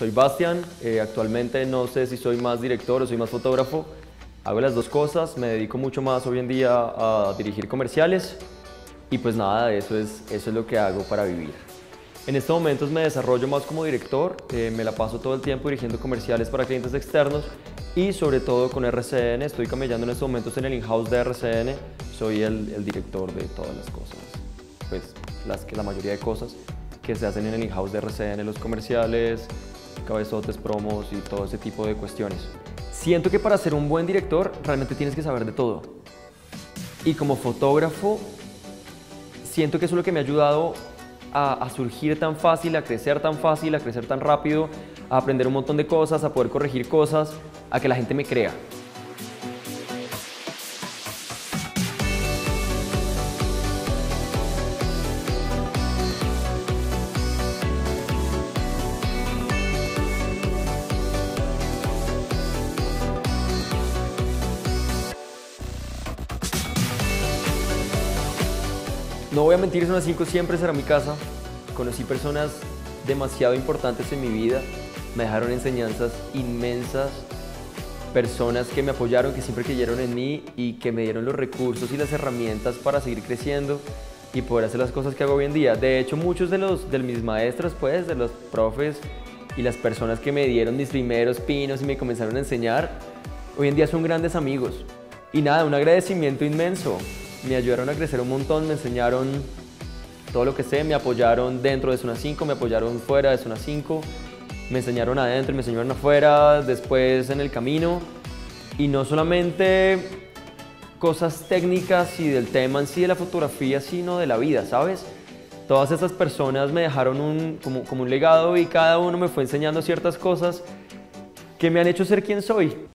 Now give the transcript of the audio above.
soy Bastian, eh, actualmente no sé si soy más director o soy más fotógrafo, hago las dos cosas, me dedico mucho más hoy en día a dirigir comerciales y pues nada, eso es, eso es lo que hago para vivir. En estos momentos me desarrollo más como director, eh, me la paso todo el tiempo dirigiendo comerciales para clientes externos y sobre todo con RCN, estoy camellando en estos momentos en el in-house de RCN, soy el, el, director de todas las cosas, pues las, que la mayoría de cosas que se hacen en el in-house de RCN, los comerciales, cabezotes, promos y todo ese tipo de cuestiones. Siento que para ser un buen director realmente tienes que saber de todo. Y como fotógrafo, siento que eso es lo que me ha ayudado a, a, surgir tan fácil, a crecer tan fácil, a crecer tan rápido, a aprender un montón de cosas, a poder corregir cosas, a que la gente me crea. No voy a mentir, Zona 5 siempre será mi casa. Conocí personas demasiado importantes en mi vida, me dejaron enseñanzas inmensas, personas que me apoyaron, que siempre creyeron en mí y que me dieron los recursos y las herramientas para seguir creciendo y poder hacer las cosas que hago hoy en día. De hecho, muchos de, los, de mis maestros, pues, de los profes y las personas que me dieron mis primeros pinos y me comenzaron a enseñar, hoy en día son grandes amigos. Y nada, un agradecimiento inmenso me ayudaron a crecer un montón, me enseñaron todo lo que sé, me apoyaron dentro de Zona 5, me apoyaron fuera de Zona 5, me enseñaron adentro me enseñaron afuera, después en el camino. Y no solamente cosas técnicas y del tema en sí de la fotografía, sino de la vida, ¿sabes? Todas esas personas me dejaron como, como un legado y cada uno me fue enseñando ciertas cosas que me han hecho ser quien soy.